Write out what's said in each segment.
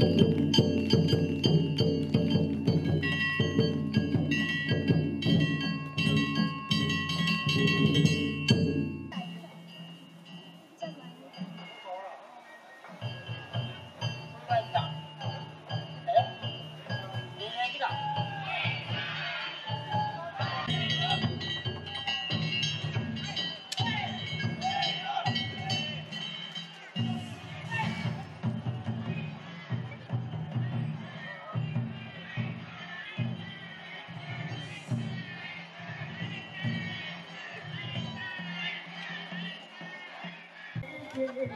Música Hey!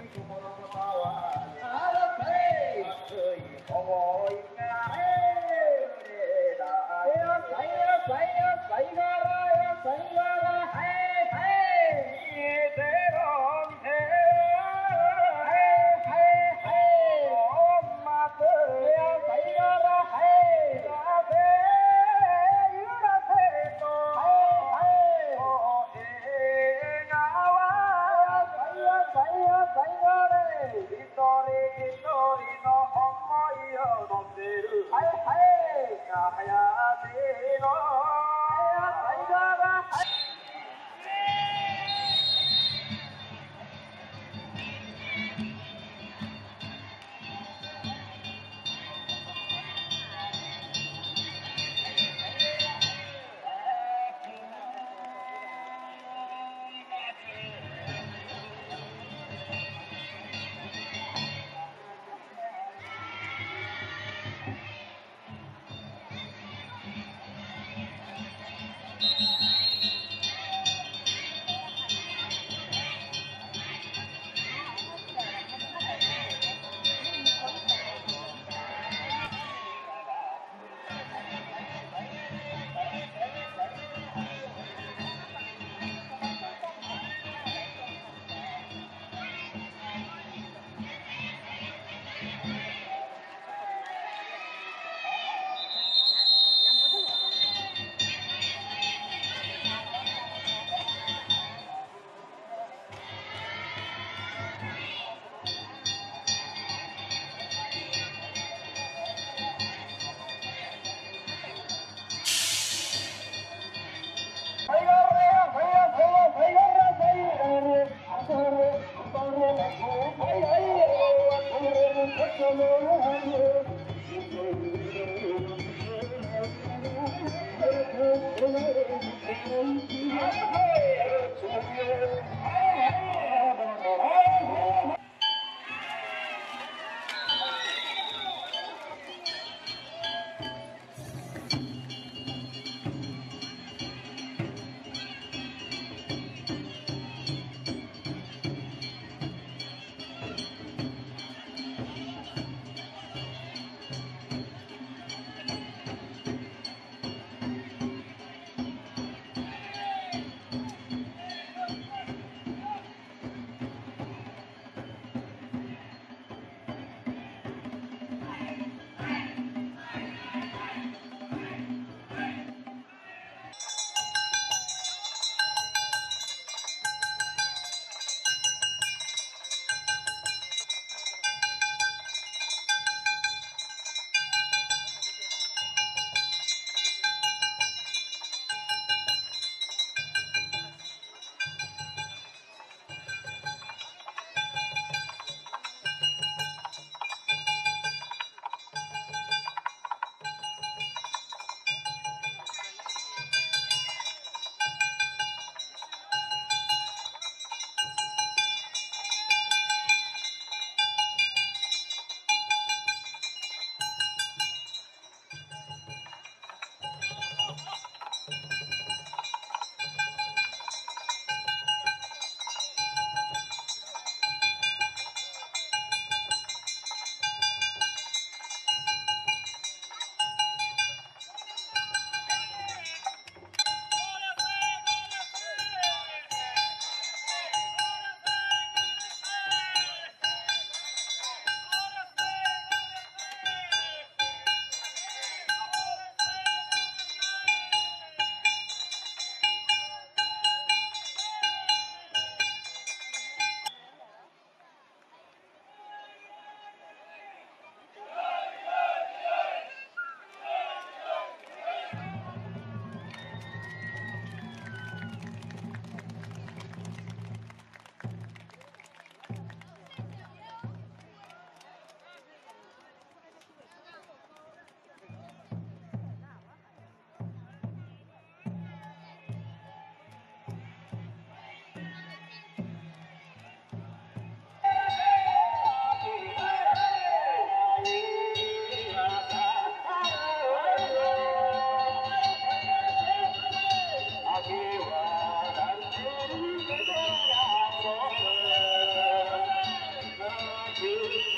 Hey! you.